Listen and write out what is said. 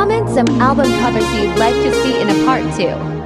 Comment some album covers you'd like to see in a part 2.